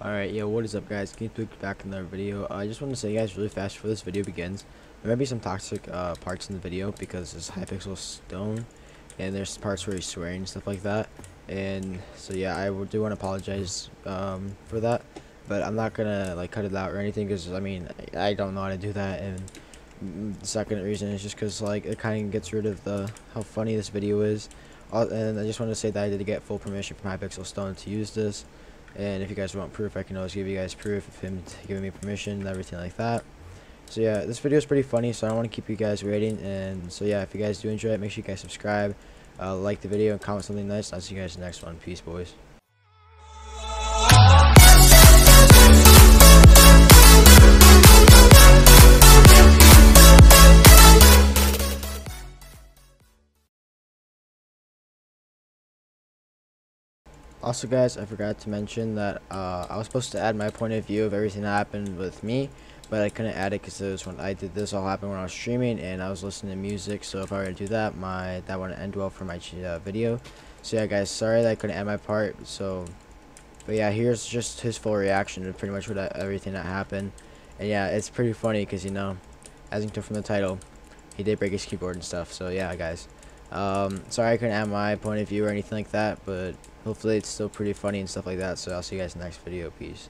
Alright, yo, what is up guys? KingSpooked back in another video. Uh, I just want to say guys really fast before this video begins. There might be some toxic uh, parts in the video because it's Hypixel Stone and there's parts where he's swearing and stuff like that. And so yeah, I do want to apologize um, for that. But I'm not gonna like cut it out or anything because I mean I don't know how to do that and the second reason is just because like it kind of gets rid of the how funny this video is uh, and I just want to say that I did get full permission from Hypixel Stone to use this and if you guys want proof I can always give you guys proof of him giving me permission and everything like that. So yeah this video is pretty funny so I don't want to keep you guys waiting and so yeah if you guys do enjoy it make sure you guys subscribe uh, like the video and comment something nice I'll see you guys next one. Peace boys Also guys, I forgot to mention that uh, I was supposed to add my point of view of everything that happened with me, but I couldn't add it because it was when I did this all happened when I was streaming and I was listening to music, so if I were to do that, my that wouldn't end well for my uh, video. So yeah guys, sorry that I couldn't add my part, so, but yeah, here's just his full reaction to pretty much what everything that happened. And yeah, it's pretty funny because, you know, as you can tell from the title, he did break his keyboard and stuff, so yeah guys. Um, sorry I couldn't add my point of view or anything like that, but hopefully it's still pretty funny and stuff like that. So I'll see you guys in the next video. Peace.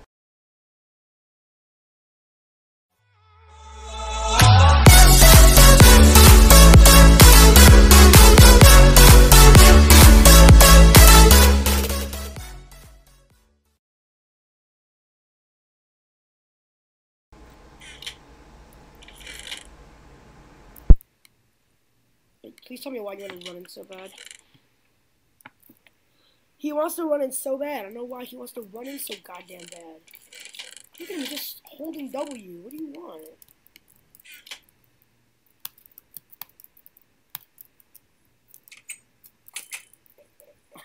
Please tell me why you're running so bad. He wants to run in so bad. I don't know why he wants to run in so goddamn bad. Look at him just holding W. What do you want?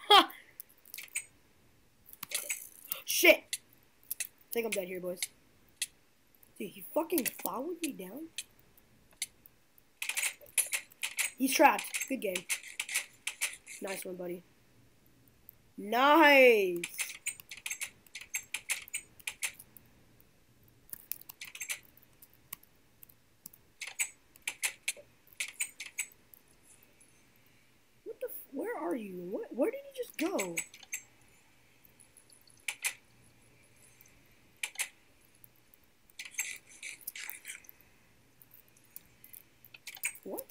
Shit! I think I'm dead here, boys. Dude, he fucking followed me down? He's trapped. Good game. Nice one, buddy. Nice. What the? where are you? What? Where did he just go? What?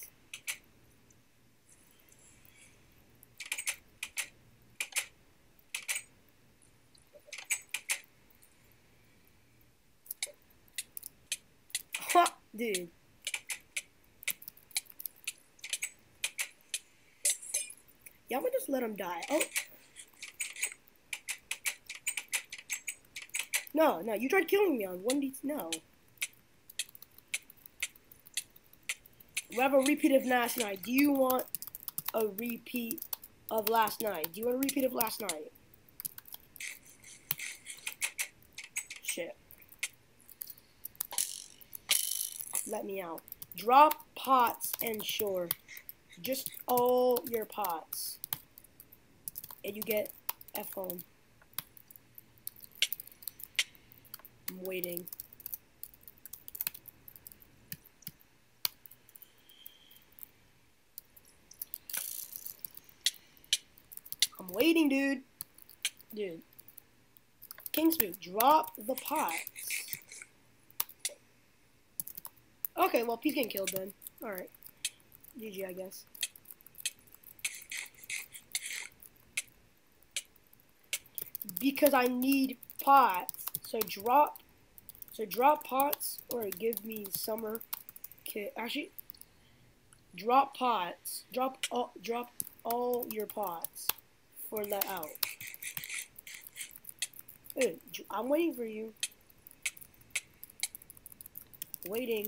Dude. Yeah, I'm gonna just let him die. Oh. No, no, you tried killing me on 1D. No. We have a repeat of last night. Do you want a repeat of last night? Do you want a repeat of last night? Shit. Let me out. Drop pots and shore. Just all your pots. And you get F home. I'm waiting. I'm waiting, dude. Dude. Kingsboot, drop the pots. Okay, well, he's getting killed then. Alright. GG, I guess. Because I need pots. So drop, so drop pots or give me summer kit. Actually, drop pots. Drop all, drop all your pots for that out. Hey, I'm waiting for you. Waiting.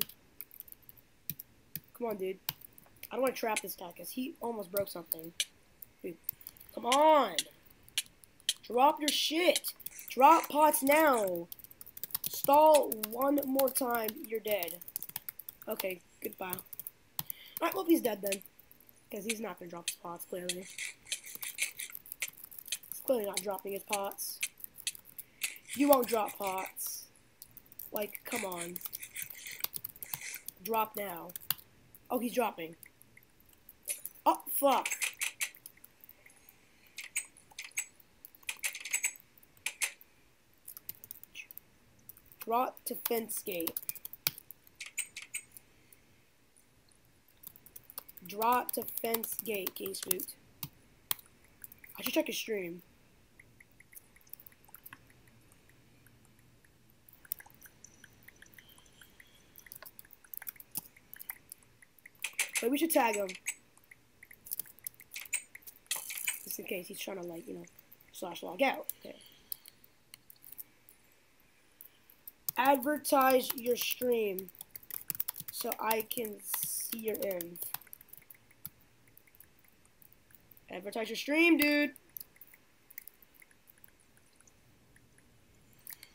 Come on, dude. I don't want to trap this guy because he almost broke something. Dude, come on. Drop your shit. Drop pots now. Stall one more time. You're dead. Okay, goodbye. Alright, well, he's dead then. Because he's not going to drop his pots, clearly. He's clearly not dropping his pots. You won't drop pots. Like, come on. Drop now. Oh, he's dropping. Oh, fuck. Brought to fence gate. Drop to fence gate, case boot. I should check his stream. But we should tag him. Just in case he's trying to like, you know, slash log out. Okay. Advertise your stream so I can see your inv. Advertise your stream, dude.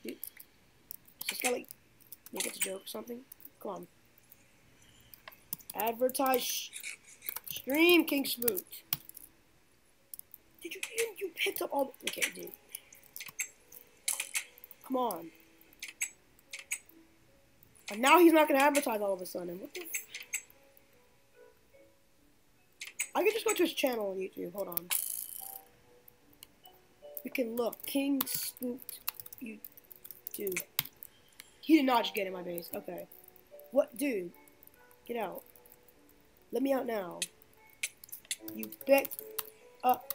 Dude. Just gotta like make it a joke or something. Come on. Advertise stream King Smoot. Did you, you you picked up all okay dude. Come on. And now he's not gonna advertise all of a sudden. What the I can just go to his channel on YouTube. Hold on. We can look. King Spooked you dude. He did not just get in my base. Okay. What, dude? Get out. Let me out now. You picked up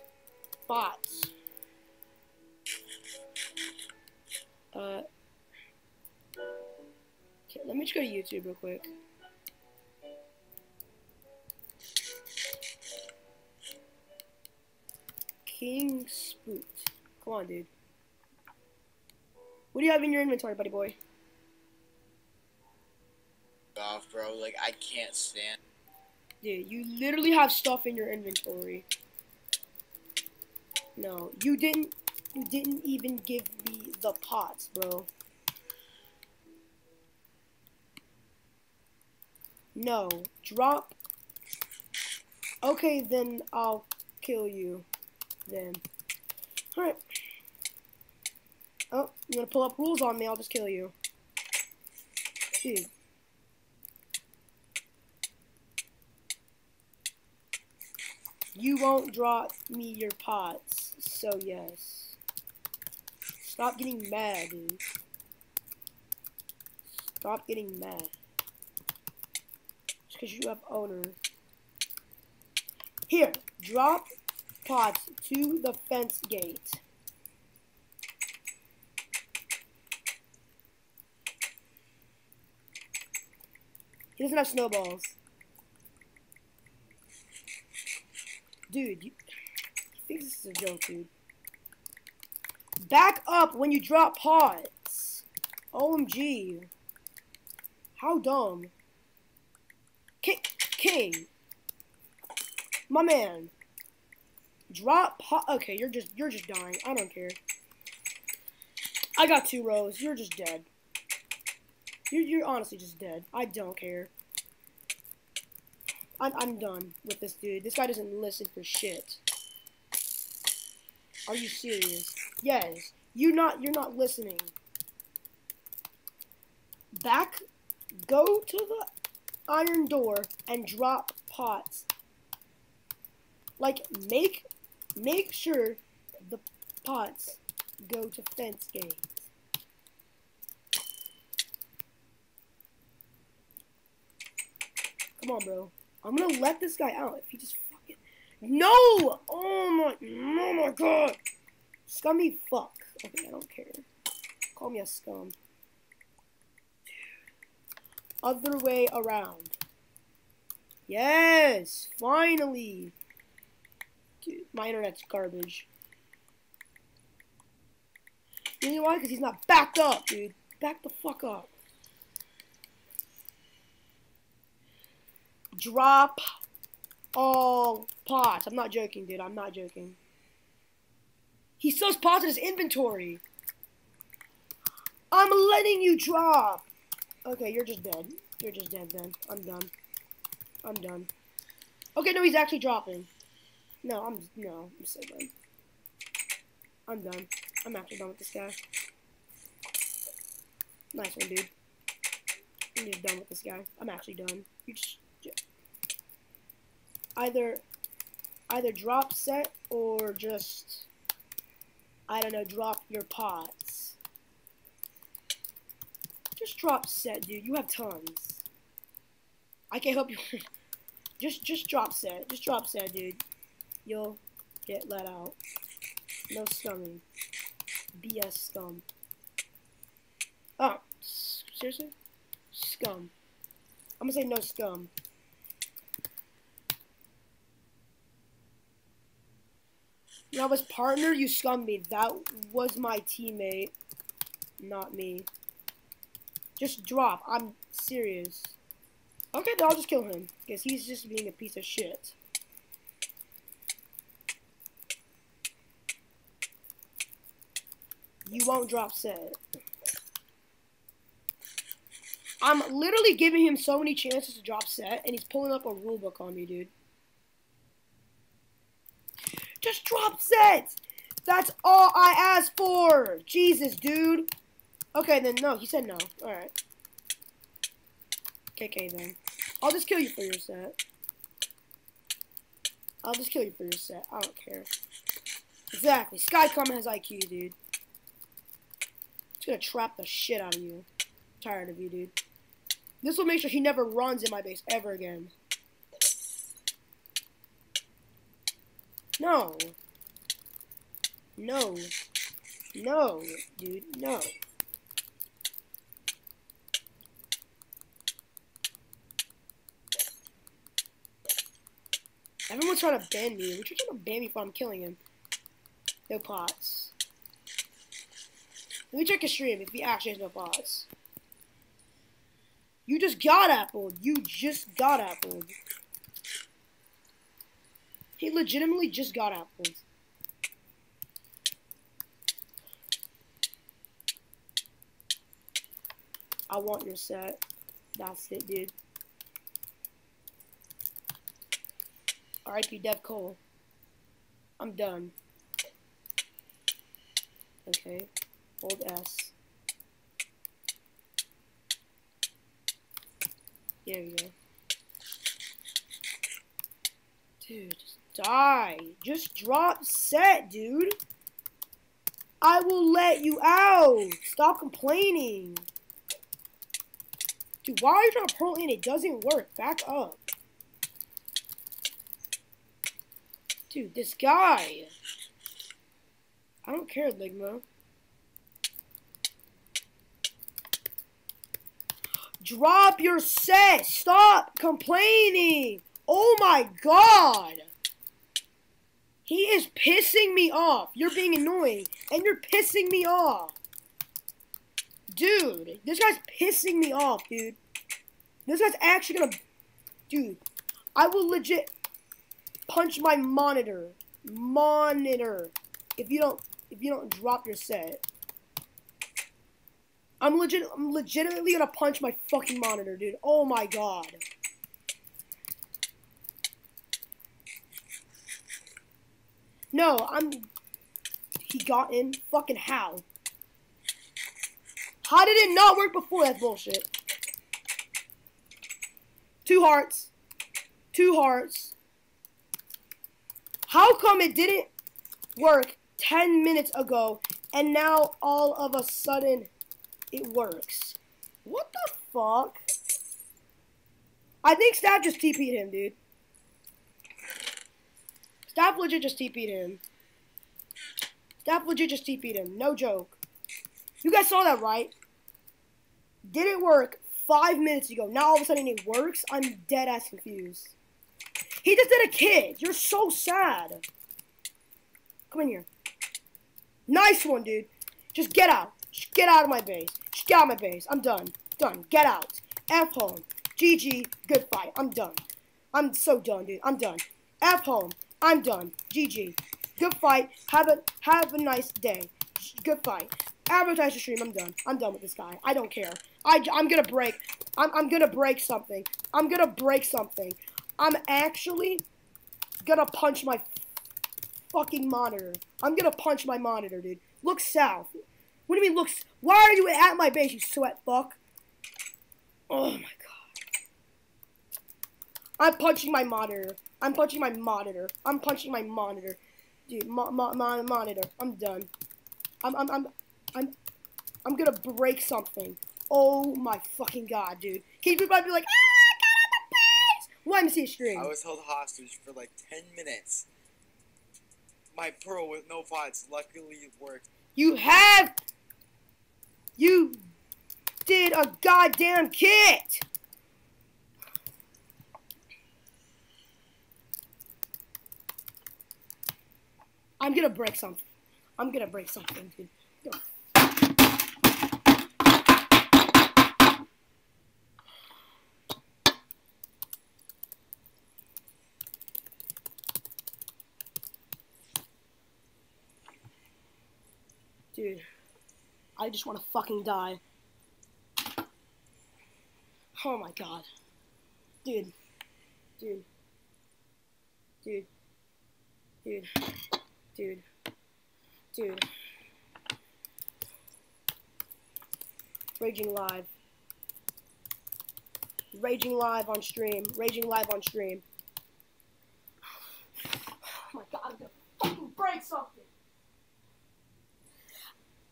bots. Uh. Okay, let me just go to YouTube real quick. King Spoot. Come on, dude. What do you have in your inventory, buddy boy? Off, bro. Like I can't stand. Dude, you literally have stuff in your inventory. No, you didn't. You didn't even give me the pots, bro. No, drop. Okay, then I'll kill you. Then. Alright. Oh, you're gonna pull up rules on me, I'll just kill you. Dude. You won't drop me your pots, so yes. Stop getting mad, dude. Stop getting mad. Just because you have owner. Here, drop pots to the fence gate. He doesn't have snowballs. Dude, you, you think this is a joke, dude. Back up when you drop pots. OMG. How dumb. King. King. My man. Drop pot. Okay, you're just you're just dying. I don't care. I got two rows. You're just dead. You're you're honestly just dead. I don't care. I'm I'm done with this dude. This guy doesn't listen for shit. Are you serious? Yes. You not you're not listening. Back go to the iron door and drop pots. Like make Make sure the pots go to fence gates. Come on, bro. I'm gonna let this guy out if he just fucking... No! Oh my... Oh my god! Scummy fuck. Okay, I don't care. Call me a scum. Other way around. Yes! Finally! Dude, my internet's garbage. You know why? Because he's not backed up, dude. Back the fuck up. Drop all pots. I'm not joking, dude. I'm not joking. He still has pots in his inventory. I'm letting you drop. Okay, you're just dead. You're just dead then. I'm done. I'm done. Okay, no, he's actually dropping. No, I'm no, I'm so done. I'm done. I'm actually done with this guy. Nice one, dude. I'm just done with this guy. I'm actually done. You just either either drop set or just I don't know, drop your pots. Just drop set, dude. You have tons. I can't help you. just just drop set. Just drop set, dude. You'll get let out. No scumming. BS scum. Oh, seriously? Scum. I'm gonna say no scum. That was partner, you scum me. That was my teammate, not me. Just drop. I'm serious. Okay, then I'll just kill him. Because he's just being a piece of shit. You won't drop set. I'm literally giving him so many chances to drop set, and he's pulling up a rulebook on me, dude. Just drop set! That's all I asked for! Jesus, dude. Okay, then no. He said no. Alright. KK, then. I'll just kill you for your set. I'll just kill you for your set. I don't care. Exactly. Skycom has IQ, dude. It's gonna trap the shit out of you. I'm tired of you, dude. This will make sure he never runs in my base ever again. No. No. No, dude, no. Everyone's trying to ban me. Which are trying to ban me before I'm killing him. No pots. Let me check his stream if he actually has no pots. You just got apple. You just got appled. He legitimately just got appled. I want your set. That's it, dude. R.I.P. Dev Cole. I'm done. Okay. Hold S. There we go. Dude, die. Just drop set, dude. I will let you out. Stop complaining. Dude, why are you trying to pearl in? It doesn't work. Back up. Dude, this guy. I don't care, Ligma. Drop your set. Stop complaining. Oh my god. He is pissing me off. You're being annoying. And you're pissing me off. Dude, this guy's pissing me off, dude. This guy's actually gonna... Dude, I will legit punch my monitor. Monitor. If you don't... If you don't drop your set. I'm legit. I'm legitimately gonna punch my fucking monitor, dude. Oh my god. No, I'm. He got in. Fucking how? How did it not work before? That's bullshit. Two hearts. Two hearts. How come it didn't work 10 minutes ago and now all of a sudden it works? What the fuck? I think Staff just TP'd him, dude. Staff legit just TP'd him. Staff legit just TP'd him. No joke. You guys saw that, right? Didn't work five minutes ago. Now all of a sudden it works? I'm dead ass confused. He just did a kid. You're so sad. Come in here. Nice one, dude. Just get out. Just get out of my base. Just get out of my base. I'm done. Done. Get out. F home. GG. Good fight. I'm done. I'm so done, dude. I'm done. F home. I'm done. GG. Good fight. Have a have a nice day. Good fight. Advertise your stream. I'm done. I'm done with this guy. I don't care. I, I'm gonna break. I'm, I'm gonna break something. I'm gonna break something. I'm actually gonna punch my fucking monitor. I'm gonna punch my monitor, dude. Look south. What do you mean look? Why are you at my base, you sweat fuck? Oh my god. I'm punching my monitor. I'm punching my monitor. I'm punching my monitor. Dude, mo mo mo monitor. I'm done. I'm, I'm, I'm, I'm, I'm gonna break something. Oh my fucking god, dude. People might be like, ah, I got on the base! Why am I see a stream? I was held hostage for like 10 minutes. My pearl with no pots luckily worked. You have, you did a goddamn kit! I'm gonna break something. I'm gonna break something, dude. Dude, I just want to fucking die. Oh my god. Dude. Dude. Dude. Dude. Dude. Dude. Raging live. Raging live on stream. Raging live on stream. Oh my god, I'm gonna fucking break something.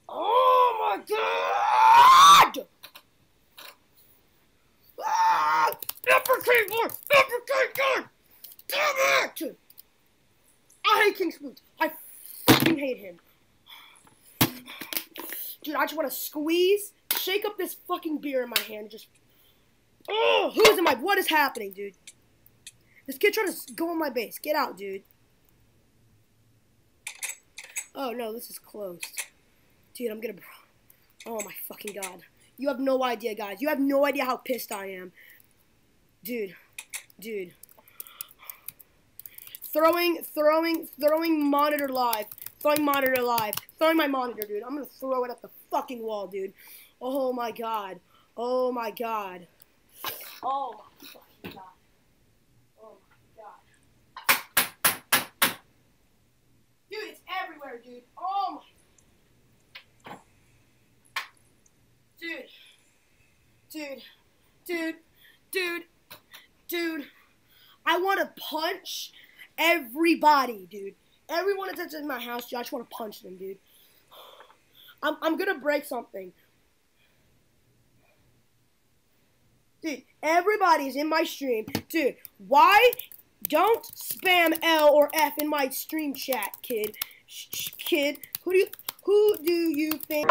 Oh my god! Ah! Upper keyboard! Upper keyboard! Damn it! I hate King Spoot. I hate him. Dude, I just want to squeeze, shake up this fucking beer in my hand, just. Oh, who's in my? What is happening, dude? This kid trying to go on my base. Get out, dude. Oh no, this is closed. Dude, I'm gonna. Oh my fucking god. You have no idea, guys. You have no idea how pissed I am. Dude. Dude. Throwing, throwing, throwing monitor live. Throwing monitor live. Throwing my monitor, dude. I'm gonna throw it at the fucking wall, dude. Oh my god. Oh my god. Oh my fucking god. Oh my god. Dude, it's everywhere, dude. Oh my. Dude. Dude. Dude. Dude. Dude. I want to punch everybody, dude. Everyone that's in my house, dude, I just want to punch them, dude. I'm, I'm gonna break something. Dude, everybody's in my stream. Dude, why don't spam L or F in my stream chat, kid? Sh- sh- kid, who do you, who do you think?